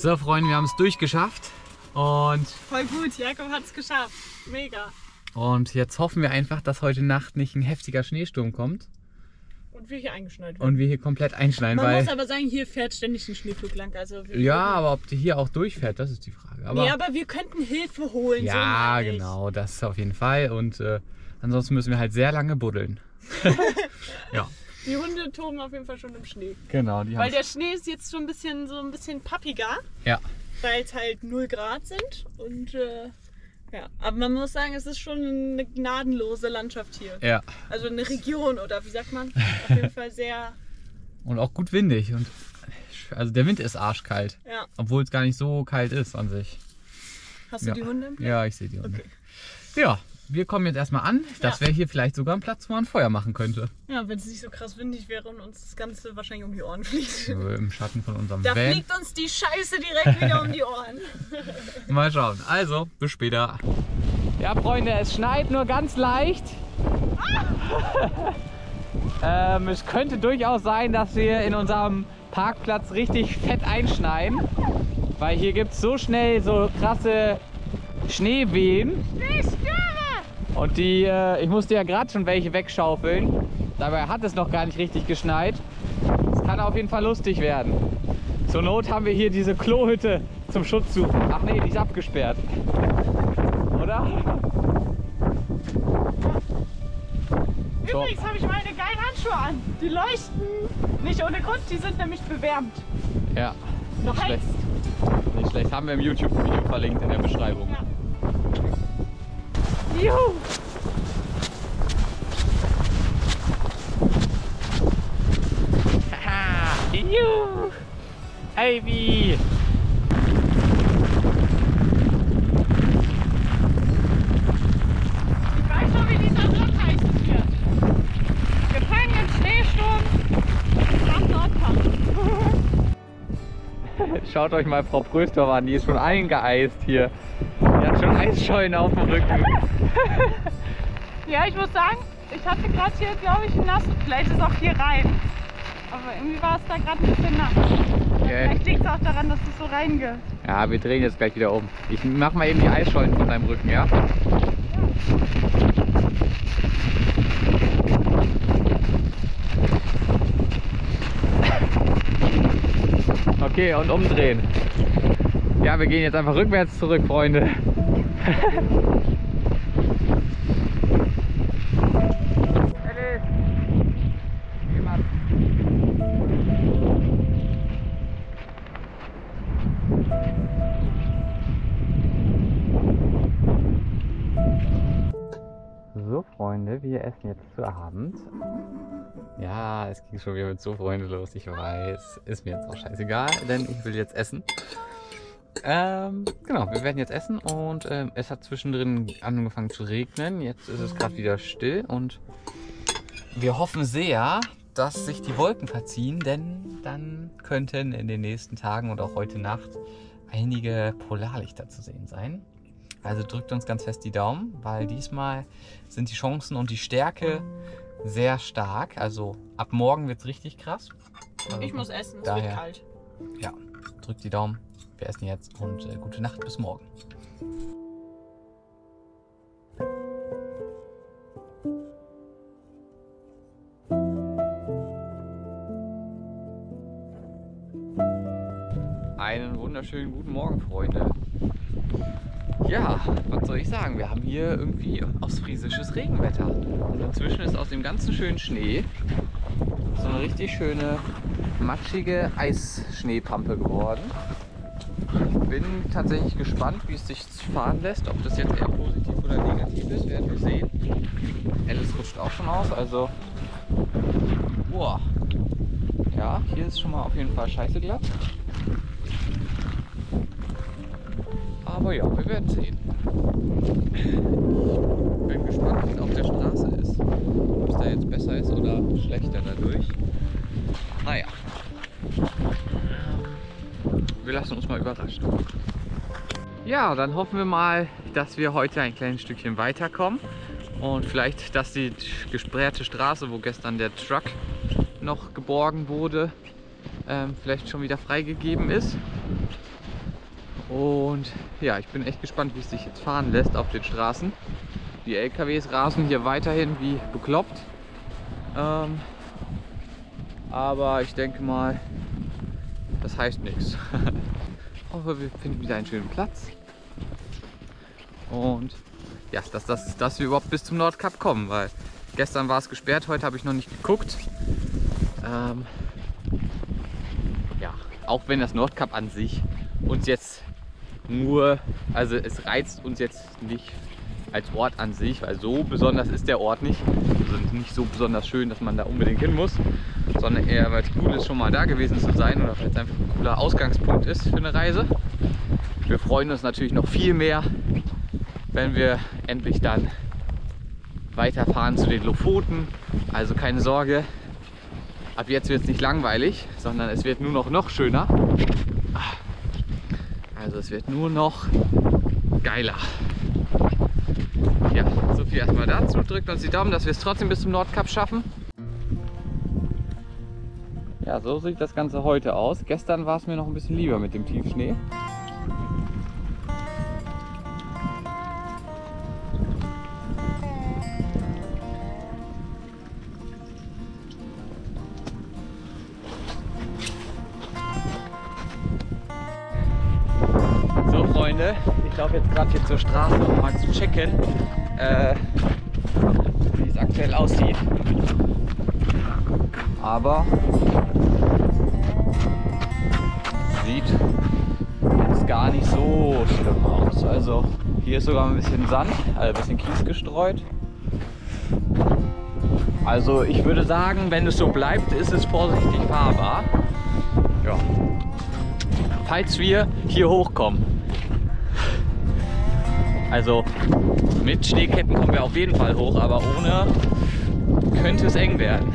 So, Freunde, wir haben es durchgeschafft. Und, Voll gut, Jakob hat es geschafft. Mega. und jetzt hoffen wir einfach, dass heute Nacht nicht ein heftiger Schneesturm kommt Und wir hier eingeschneit werden. und wir hier komplett einschneien, Man weil. muss aber sagen, hier fährt ständig ein Schneeflug lang. Also wir Ja, aber ob die hier auch durchfährt, das ist die Frage. Aber, nee, aber wir könnten Hilfe holen. so ja, ich. genau, das auf jeden Fall. Und äh, ansonsten müssen wir halt sehr lange buddeln. ja, Die Hunde toben auf jeden Fall schon im Schnee. genau. Die Weil haben der Schnee ist jetzt schon ein bisschen so ein bisschen pappiger, ja, weil es halt 0 Grad sind. Und äh, ja, aber man muss sagen, es ist schon eine gnadenlose Landschaft hier. ja. Also eine Region oder wie sagt man? Auf jeden Fall sehr, Und auch gut windig. Und also der Wind ist arschkalt. ja. Obwohl es gar nicht so kalt ist an sich. Hast du Ja. die Hunde im Blick? Ja, ich sehe die Hunde. Okay. Ja, wir kommen jetzt erstmal an. Das Ja. wäre hier vielleicht sogar ein Platz, wo man Feuer machen könnte. Ja, wenn es nicht so krass windig wäre und uns das Ganze wahrscheinlich um die Ohren fliegt. So Im Schatten von unserem Da Van. fliegt uns die Scheiße direkt wieder um die Ohren. Mal schauen. Also, bis später. Ja, Freunde, es schneit nur ganz leicht. ähm, es könnte durchaus sein, dass wir in unserem Parkplatz richtig fett einschneien. Weil hier gibt es so schnell so krasse Schneewehen. Und die, äh, ich musste ja gerade schon welche wegschaufeln. Dabei hat es noch gar nicht richtig geschneit. Es kann auf jeden Fall lustig werden. Zur Not haben wir hier diese Klohütte zum Schutz suchen. Ach nee, die ist abgesperrt. Oder? So. Übrigens habe ich meine geilen Handschuhe an. Die leuchten nicht ohne Grund, die sind nämlich bewärmt. Ja, Noch nicht schlecht. Nicht schlecht. Haben wir im YouTube-Video verlinkt in der Beschreibung. Ja. Juhu! Haha, juhu. Ivy. Schaut euch mal Frau Pröstorf an, die ist schon eingeeist hier. Eisschollen auf dem Rücken. Ja, ich muss sagen, ich hatte gerade hier, glaube ich, nass. Vielleicht ist auch hier rein. Aber irgendwie war es da gerade ein bisschen nass. Okay. Vielleicht liegt es auch daran, dass es so reinge... Ja, wir drehen jetzt gleich wieder um. Ich mach mal eben die Eisschollen von deinem Rücken, ja? Okay, und umdrehen. Ja, wir gehen jetzt einfach rückwärts zurück, Freunde. So, Freunde, wir essen jetzt zu Abend. Ja, es ging schon wieder mit so Freunde los, ich weiß. Ist mir jetzt auch scheißegal, denn ich will jetzt essen. Ähm, genau, wir werden jetzt essen und ähm, es hat zwischendrin angefangen zu regnen. Jetzt ist es gerade wieder still und wir hoffen sehr, dass sich die Wolken verziehen, denn dann könnten in den nächsten Tagen und auch heute Nacht einige Polarlichter zu sehen sein. Also drückt uns ganz fest die Daumen, weil diesmal sind die Chancen und die Stärke sehr stark. Also ab morgen wird es richtig krass. Also Ich muss essen, es wird kalt. Ja, drückt die Daumen. Wir essen jetzt und äh, gute Nacht bis morgen. Einen wunderschönen guten Morgen, Freunde. Ja, was soll ich sagen? Wir haben hier irgendwie ostfriesisches Regenwetter. Und inzwischen ist aus dem ganzen schönen Schnee so eine richtig schöne matschige Eisschneepampe geworden. Bin tatsächlich gespannt, wie es sich fahren lässt. Ob das jetzt eher positiv oder negativ ist, werden wir sehen. Alice rutscht auch schon aus, also. Boah. Ja, hier ist schon mal auf jeden Fall scheiße glatt. Aber ja, wir werden sehen. Ich bin gespannt, wie es auf der Straße ist. Ob es da jetzt besser ist oder schlechter dadurch. Naja. Wir lassen uns mal überraschen. Ja, dann hoffen wir mal, dass wir heute ein kleines Stückchen weiterkommen. Und vielleicht, dass die gesperrte Straße, wo gestern der Truck noch geborgen wurde, ähm, vielleicht schon wieder freigegeben ist. Und ja, ich bin echt gespannt, wie es sich jetzt fahren lässt auf den Straßen. Die LKWs rasen hier weiterhin wie bekloppt. Ähm, aber ich denke mal, das heißt nichts. Aber wir finden wieder einen schönen Platz. Und ja, dass, dass, dass wir überhaupt bis zum Nordkap kommen, weil gestern war es gesperrt, heute habe ich noch nicht geguckt. Ähm, ja, auch wenn das Nordkap an sich uns jetzt nur, also es reizt uns jetzt nicht als Ort an sich, weil so besonders ist der Ort nicht. Also nicht so besonders schön, dass man da unbedingt hin muss, sondern eher, weil es cool ist, schon mal da gewesen zu sein oder weil es einfach ein cooler Ausgangspunkt ist für eine Reise. Wir freuen uns natürlich noch viel mehr, wenn wir endlich dann weiterfahren zu den Lofoten. Also keine Sorge, ab jetzt wird es nicht langweilig, sondern es wird nur noch noch schöner. Also es wird nur noch geiler viel erstmal dazu. Drückt uns die Daumen, dass wir es trotzdem bis zum Nordkap schaffen. Ja, so sieht das Ganze heute aus. Gestern war es mir noch ein bisschen lieber mit dem Tiefschnee. So Freunde, ich laufe jetzt gerade hier zur Straße, um mal zu checken, äh, wie es aktuell aussieht. Aber sieht jetzt gar nicht so schlimm aus. Also hier ist sogar ein bisschen Sand, also ein bisschen Kies gestreut. Also ich würde sagen, wenn es so bleibt, ist es vorsichtig fahrbar. Ja. Falls wir hier hochkommen. Also mit Schneeketten kommen wir auf jeden Fall hoch, aber ohne könnte es eng werden.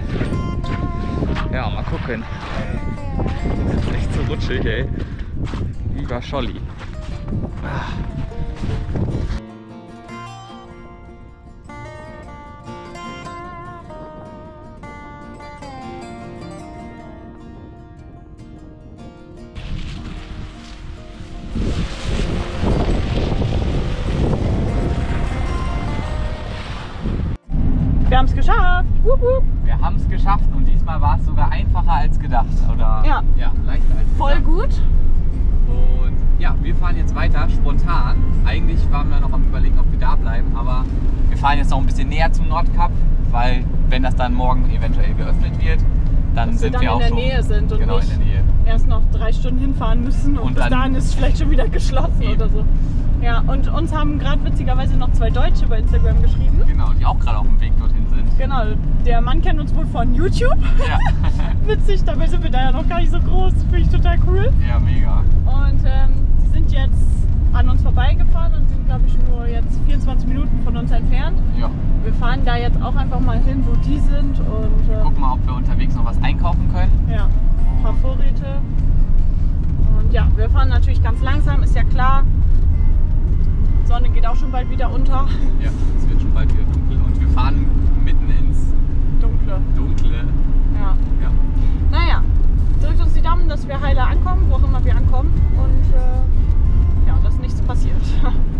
Ja, mal gucken. Das ist echt so rutschig, ey. Lieber Scholli. Ah. Sind dann wir in der Nähe sind und genau nicht erst noch drei Stunden hinfahren müssen und, Und bis dann- dahin ist es vielleicht schon wieder geschlossen Eben. oder so. Ja, und uns haben gerade witzigerweise noch zwei Deutsche bei Instagram geschrieben. Genau, die auch gerade auf dem Weg dorthin sind. Genau, der Mann kennt uns wohl von YouTube. Ja, Witzig, dabei sind wir da ja noch gar nicht so groß. Finde ich total cool. ja mega. Und ähm, die sind jetzt an uns vorbeigefahren und sind, glaube ich, nur jetzt 24 Minuten von uns entfernt. Ja, Wir fahren da jetzt auch einfach mal hin, wo die sind und äh, gucken mal, ob wir unterwegs noch was einkaufen können. ja, ein paar Vorräte. Und ja, wir fahren natürlich ganz langsam, ist ja klar. Sonne geht auch schon bald wieder unter. Ja, es wird schon bald wieder dunkel und wir fahren mitten ins Dunkle. Dunkle. Ja. Ja. Naja, drückt uns die Daumen, dass wir heile ankommen, wo auch immer wir ankommen. Und äh, ja, dass nichts passiert.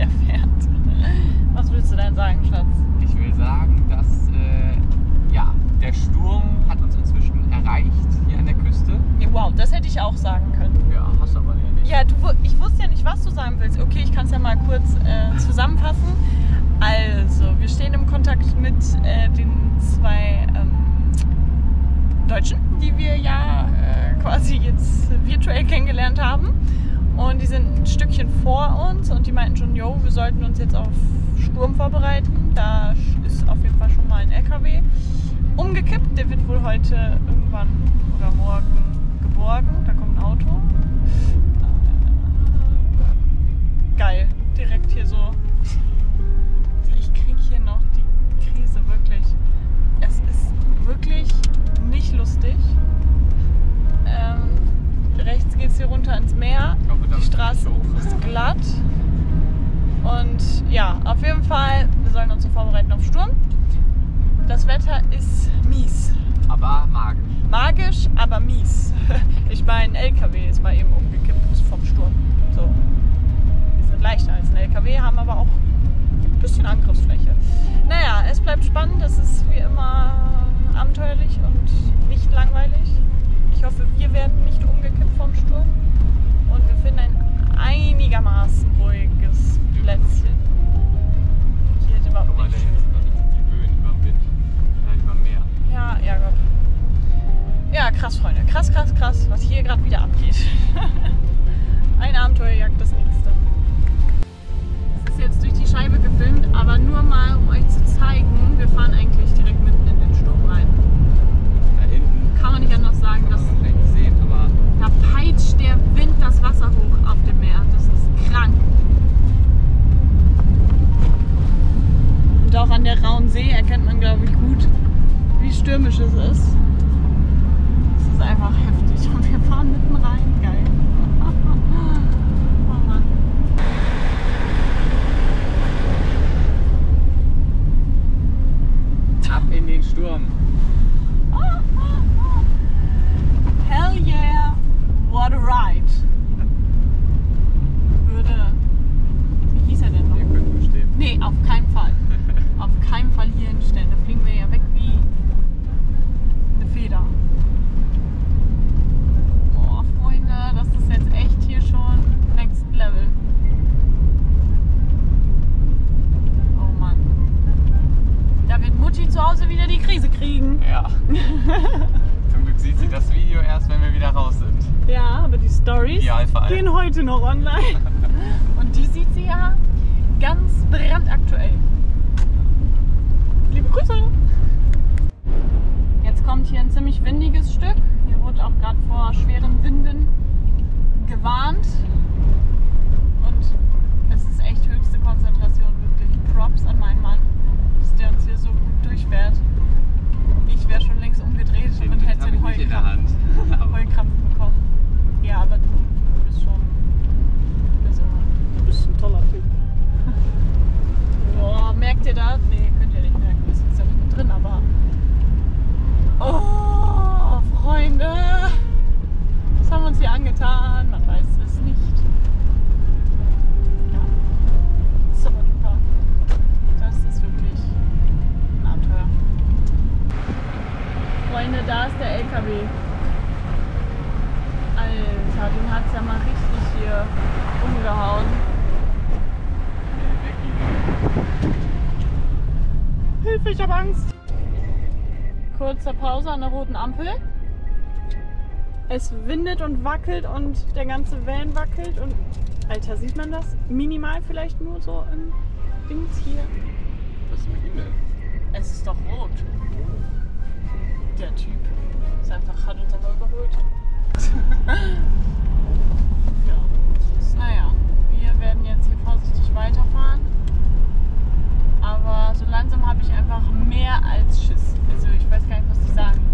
gucken, während er fährt. Was willst du denn sagen, Schatz? Ich will sagen, dass äh, ja, der Sturm hat uns inzwischen erreicht hier an der Küste. Ja, wow, das hätte ich auch sagen können. Ja, hast aber ja nicht. Ja, du, ich wusste ja nicht, was du sagen willst. Okay, ich kann es ja mal kurz äh, zusammenfassen. Also, wir stehen im Kontakt mit äh, den zwei ähm, Deutschen, die wir ja äh, quasi jetzt virtuell kennengelernt haben. Und die sind ein Stückchen vor uns und die meinten schon, yo, wir sollten uns jetzt auf Sturm vorbereiten. Da ist auf jeden Fall schon mal ein LKW umgekippt. Der wird wohl heute spannend. Es ist wie immer abenteuerlich und nicht langweilig. Ich hoffe, wir werden nicht umgekippt vom Sturm. Und wir finden ein einigermaßen ruhiges Plätzchen. Hier ist überhaupt nicht schön. Ja, Gott. Ja, krass, Freunde. Krass, krass, krass, was hier gerade wieder abgeht. windet und wackelt und der ganze Van wackelt und Alter, sieht man das? Minimal vielleicht nur so im Dings hier. Was ist mit ihm denn? Es ist doch rot. Der Typ ist einfach, hat uns einfach überholt. ja. Naja, wir werden jetzt hier vorsichtig weiterfahren. Aber so langsam habe ich einfach mehr als Schiss. Also ich weiß gar nicht, was ich sagen kann.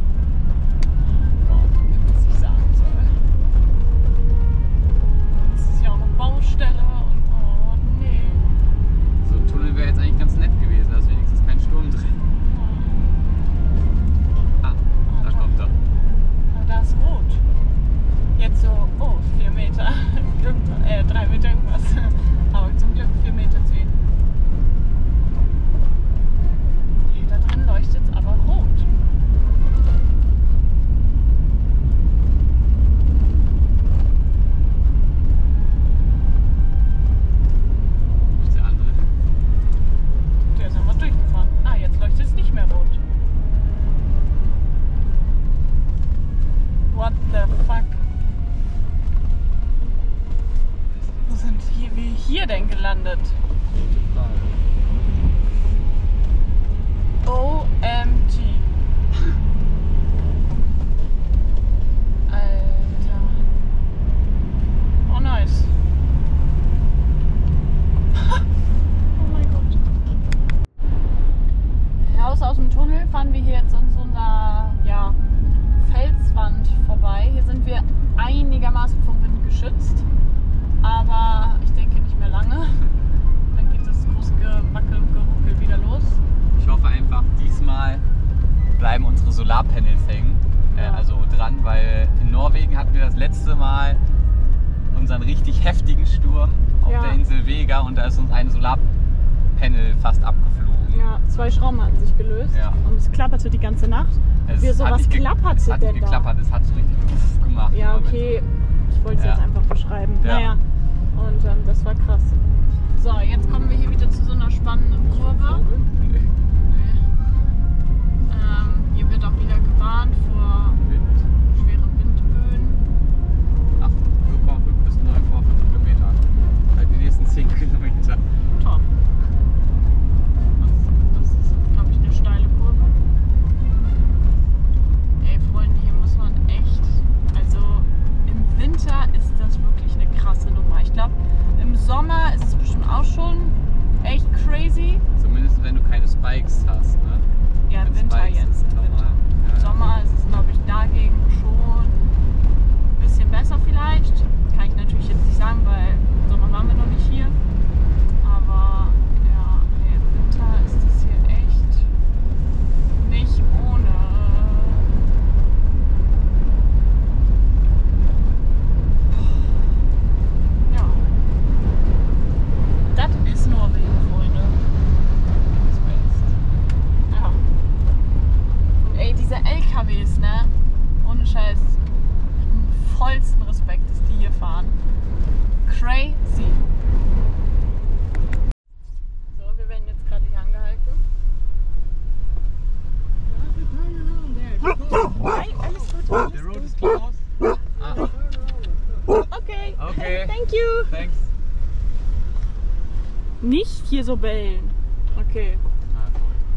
Nicht hier so bellen. Okay.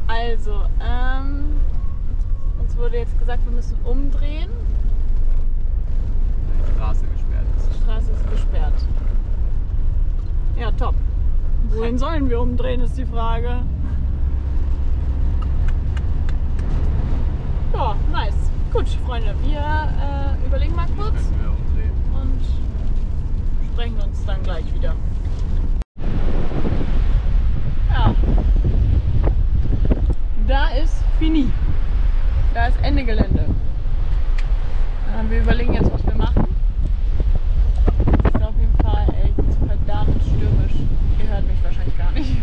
Also, ähm, uns wurde jetzt gesagt, wir müssen umdrehen. Die Straße gesperrt ist. Die Straße ist gesperrt. Ja, top. Wohin sollen wir umdrehen, ist die Frage. Ja, nice. Gut, Freunde, wir äh, überlegen mal kurz und sprechen uns dann gleich wieder. Ja. Da ist Fini. Da ist Ende Gelände. Wir überlegen jetzt, was wir machen. Ist auf jeden Fall echt verdammt stürmisch. Ihr hört mich wahrscheinlich gar nicht.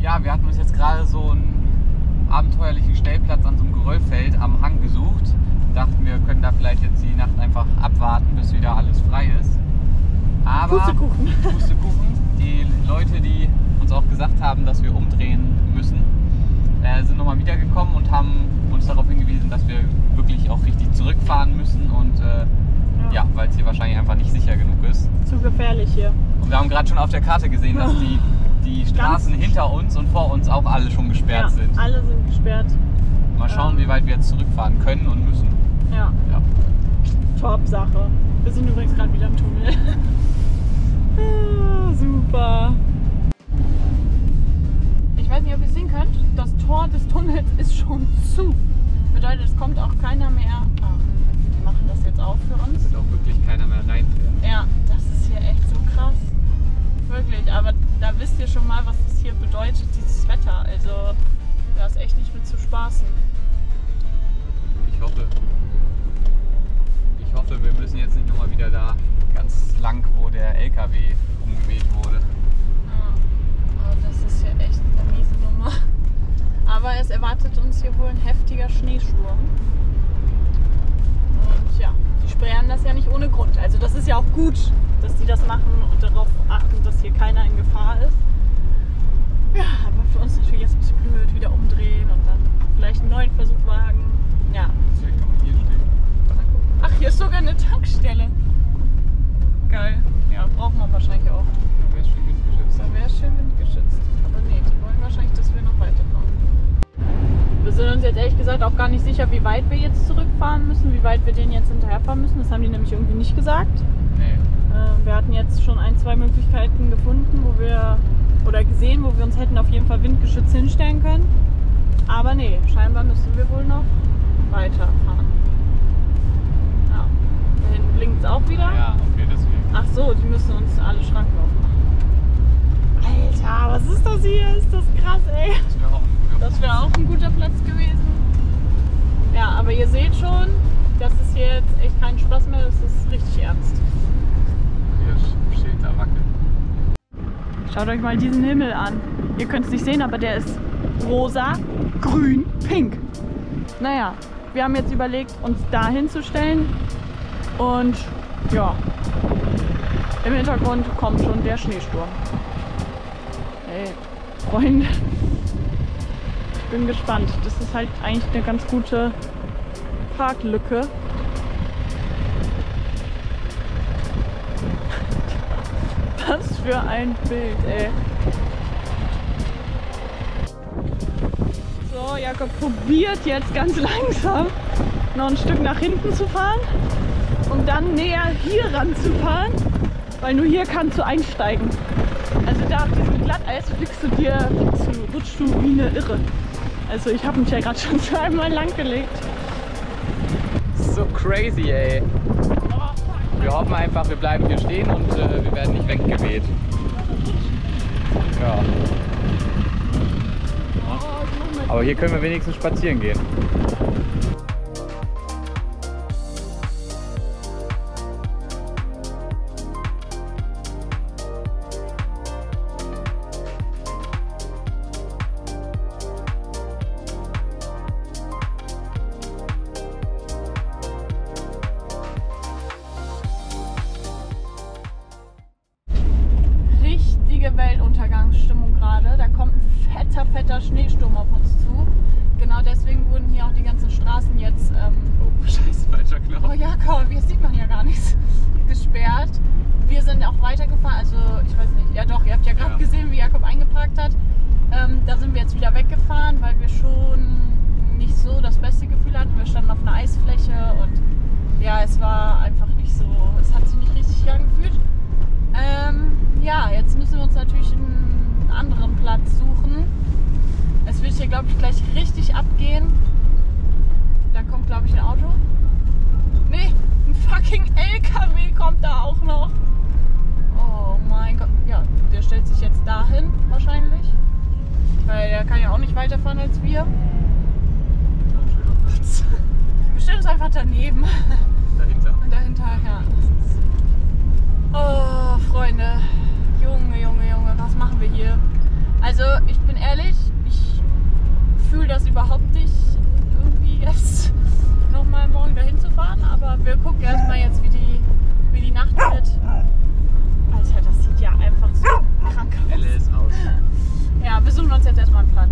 Ja, wir hatten uns jetzt gerade so einen abenteuerlichen Stellplatz an so einem Geröllfeld am Hang gesucht. Dachten wir können da vielleicht jetzt die Nacht einfach abwarten, bis wieder alles frei ist. Aber Pustekuchen. Pustekuchen, die Leute, die uns auch gesagt haben, dass wir umdrehen müssen, äh, sind nochmal wiedergekommen und haben uns darauf hingewiesen, dass wir wirklich auch richtig zurückfahren müssen und äh, ja, weil es hier wahrscheinlich einfach nicht sicher genug ist. Zu gefährlich hier. Und wir haben gerade schon auf der Karte gesehen, dass die, die Straßen hinter uns und vor uns auch alle schon gesperrt ja, sind. alle sind gesperrt. Mal schauen, wie weit wir jetzt zurückfahren können und müssen. Ja, Ja. Top-Sache. Wir sind übrigens gerade wieder im Tunnel. ah, super. Ich weiß nicht, ob ihr es sehen könnt. Das Tor des Tunnels ist schon zu. Bedeutet, es kommt auch keiner mehr. Ah, die machen das jetzt auch für uns. Dass auch wirklich keiner mehr reinfährt. Ja, das ist hier echt so krass. Wirklich, aber da wisst ihr schon mal, was das hier bedeutet, dieses Wetter. Also, da ist echt nicht mit zu spaßen. Ich hoffe, ich hoffe, wir müssen jetzt nicht nochmal wieder da Ganz lang, wo der LKW umgeweht wurde. Ja, aber das ist ja echt eine miese Nummer. Aber es erwartet uns hier wohl ein heftiger Schneesturm. Und ja, die sperren das ja nicht ohne Grund. Also das ist ja auch gut, dass die das machen und darauf achten, dass hier keiner in Gefahr ist. Ja, aber für uns natürlich jetzt ein bisschen blöd, wieder umdrehen und dann vielleicht einen neuen Versuch wagen. Ja, Vielleicht kann man hier stehen. mal gucken. Ach, hier ist sogar eine Tankstelle. Geil. Ja, braucht man wahrscheinlich auch. Da wäre schön windgeschützt. Da wäre schön windgeschützt. Aber nee, die wollen wahrscheinlich, dass wir noch weiterfahren. Wir sind uns jetzt ehrlich gesagt auch gar nicht sicher, wie weit wir jetzt zurückfahren müssen, wie weit wir denen jetzt hinterherfahren müssen. Das haben die nämlich irgendwie nicht gesagt. Äh, wir hatten jetzt schon ein, zwei Möglichkeiten gefunden, wo wir oder gesehen, wo wir uns hätten auf jeden Fall windgeschützt hinstellen können. Aber nee, scheinbar müssen wir wohl noch weiterfahren. Ja. Da hinten blinkt es auch wieder. Ja, okay, deswegen. Ach so, die müssen uns alle Schranken aufmachen. Alter, was ist das hier? Ist das krass, ey. Das wäre auch ein guter Das wäre auch ein guter Platz gewesen. Ja, aber ihr seht schon, das ist hier jetzt echt kein Spaß mehr, das ist richtig ernst. Steht da wackelt. Schaut euch mal diesen Himmel an. Ihr könnt es nicht sehen, aber der ist rosa, grün, pink. Naja, wir haben jetzt überlegt, uns da hinzustellen. Und ja, im Hintergrund kommt schon der Schneesturm. Hey, Freunde, ich bin gespannt. Das ist halt eigentlich eine ganz gute Parklücke. Was für ein Bild, ey. So, Jakob probiert jetzt ganz langsam noch ein Stück nach hinten zu fahren, um dann näher hier ranzufahren, weil nur hier kannst du einsteigen. Also da auf diesem Glatteis fliegst du dir, fliegst du, rutschst du wie eine Irre. Also ich habe mich ja gerade schon zweimal lang gelegt. So crazy, ey. Wir hoffen einfach, wir bleiben hier stehen und äh, wir werden nicht weggeweht. Ja. Aber hier können wir wenigstens spazieren gehen. Nicht weiterfahren als wir. Wir stellen uns einfach daneben. Dahinter. Und dahinter, ja. ist- Oh, Freunde. Junge, Junge, Junge, was machen wir hier? Also, ich bin ehrlich, ich fühle das überhaupt nicht, irgendwie jetzt nochmal morgen dahin zu fahren. Aber wir gucken erstmal jetzt, wie die, wie die Nacht wird. Alter, das sieht ja einfach so krank aus. LS aus. Ja, wir suchen uns jetzt erstmal einen Platz.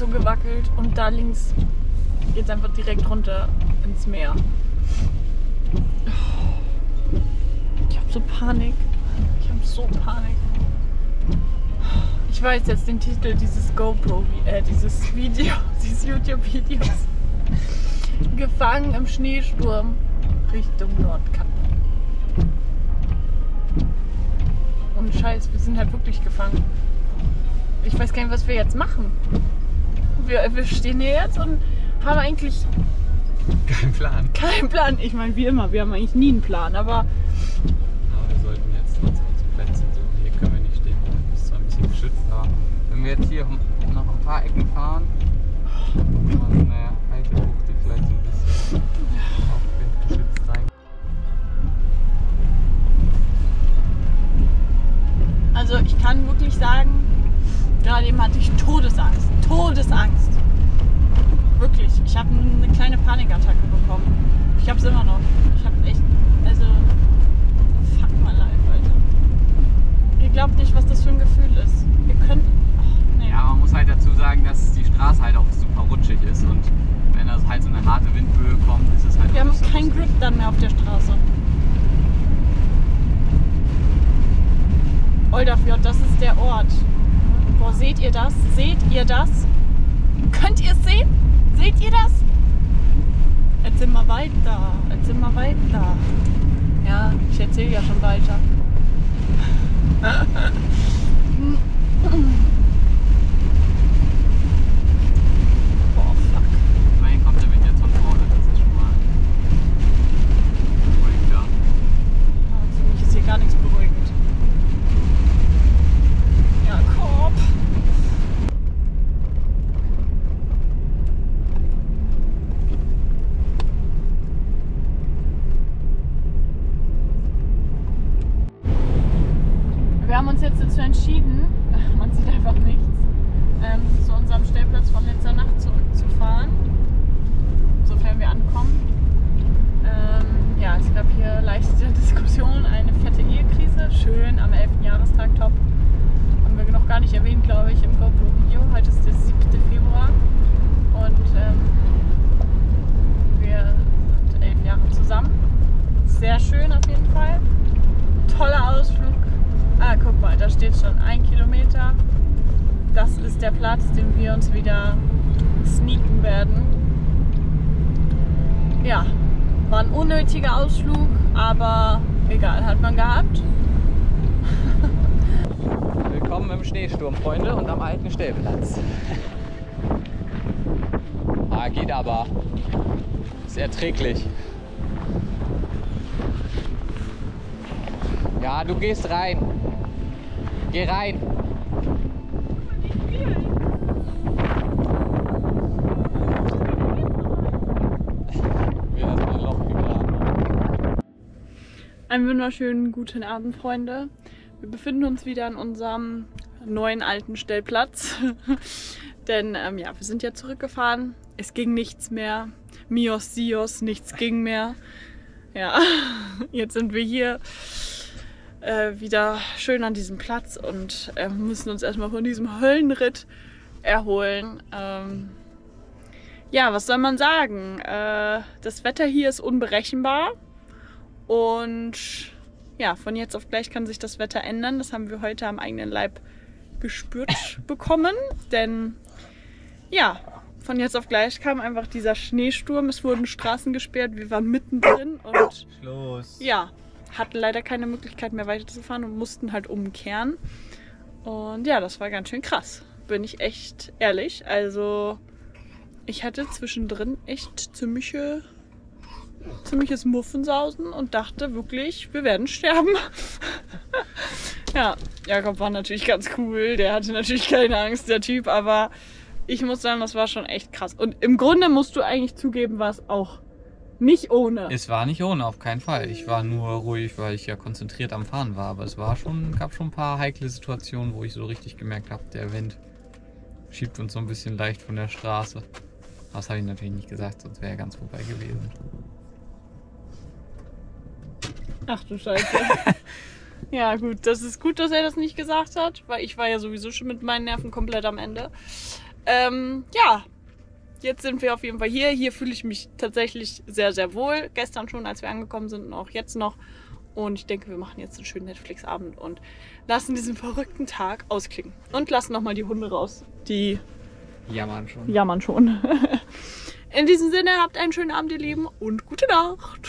So gewackelt. Und da links geht's einfach direkt runter ins Meer. Ich habe so Panik. Ich habe so Panik. Ich weiß jetzt den Titel dieses GoPro, äh, dieses Video, dieses YouTube-Videos. Gefangen im Schneesturm Richtung Nordkap. Und Scheiß, wir sind halt wirklich gefangen. Ich weiß gar nicht, was wir jetzt machen. Wir, wir stehen hier jetzt und haben eigentlich Kein Plan. keinen Plan. Ich meine, wie immer, wir haben eigentlich nie einen Plan, aber Aber wir sollten jetzt trotzdem unsere Plätze suchen. Hier können wir nicht stehen. Das ist zwar ein bisschen geschützt, aber wenn wir jetzt hier noch ein paar Ecken fahren, wir alte Bucht, die vielleicht so ein bisschen auch windgeschützt sein Also ich kann wirklich sagen, gerade eben hatte ich Todesangst. Todesangst. Wirklich. Ich habe eine kleine Panikattacke bekommen. Ich habe es immer noch. Ich habe echt, also fuck my life, Alter. Ihr glaubt nicht, was das für ein Gefühl ist. Ihr könnt, ach, nee. Ja, man muss halt dazu sagen, dass die Straße halt auch super rutschig ist und wenn da halt so eine harte Windböe kommt, ist es halt Wir haben so keinen. Grip dann mehr auf der Straße. Oldafjord, das ist der Ort. Boah, seht ihr das? Seht ihr das? Könnt ihr es sehen? Seht ihr das? Jetzt sind wir weiter. Jetzt sind wir weiter. Ja, ich erzähle ja schon weiter. Boah, fuck. Immerhin kommt der Wind jetzt von vorne, das ist schon mal haben uns jetzt dazu entschieden, man sieht einfach nichts, ähm, zu unserem Stellplatz von letzter Nacht zurückzufahren, sofern wir ankommen. Ähm, ja, es gab hier leichte Diskussionen, eine fette Ehekrise, schön am 11. Jahrestag, top. Haben wir noch gar nicht erwähnt, glaube ich, im GoPro-Video. Heute ist der 7. Februar und ähm, wir sind elf Jahre zusammen. Sehr schön auf jeden Fall. Toller Ausflug. Ah, guck mal, da steht schon ein Kilometer. Das ist der Platz, den wir uns wieder sneaken werden. Ja, war ein unnötiger Ausflug, aber egal, hat man gehabt. Willkommen im Schneesturm, Freunde, und am alten Stellplatz. ah, geht aber. Ist erträglich. Ja, du gehst rein. Geh rein. Einen wunderschönen guten Abend, Freunde. Wir befinden uns wieder an unserem neuen alten Stellplatz. Denn ähm, ja, wir sind ja zurückgefahren. Es ging nichts mehr. Mios, Sios, nichts ging mehr. Ja, jetzt sind wir hier äh, wieder schön an diesem Platz und äh, müssen uns erstmal von diesem Höllenritt erholen. Ähm, ja, was soll man sagen? Äh, das Wetter hier ist unberechenbar und ja, von jetzt auf gleich kann sich das Wetter ändern. Das haben wir heute am eigenen Leib gespürt bekommen, denn ja, von jetzt auf gleich kam einfach dieser Schneesturm. Es wurden Straßen gesperrt, wir waren mittendrin und Schluss. ja, hatten leider keine Möglichkeit mehr weiterzufahren und mussten halt umkehren. Und ja, das war ganz schön krass, bin ich echt ehrlich. Also ich hatte zwischendrin echt ziemliche, ziemliches Muffensausen und dachte wirklich, wir werden sterben. ja, Jakob war natürlich ganz cool, der hatte natürlich keine Angst, der Typ, aber ich muss sagen, das war schon echt krass. Und im Grunde musst du eigentlich zugeben, war es auch nicht ohne. Es war nicht ohne, auf keinen Fall. Ich war nur ruhig, weil ich ja konzentriert am Fahren war. Aber es war schon, gab schon ein paar heikle Situationen, wo ich so richtig gemerkt habe, der Wind schiebt uns so ein bisschen leicht von der Straße. Das habe ich natürlich nicht gesagt, sonst wäre er ganz vorbei gewesen. Ach du Scheiße. ja, gut, das ist gut, dass er das nicht gesagt hat, weil ich war ja sowieso schon mit meinen Nerven komplett am Ende. Ähm, ja, jetzt sind wir auf jeden Fall hier. Hier fühle ich mich tatsächlich sehr, sehr wohl. Gestern schon, als wir angekommen sind und auch jetzt noch. Und ich denke, wir machen jetzt einen schönen Netflix-Abend und lassen diesen verrückten Tag ausklingen. Und lassen nochmal die Hunde raus. Die jammern schon. Jammern schon. In diesem Sinne, habt einen schönen Abend, ihr Lieben, und gute Nacht.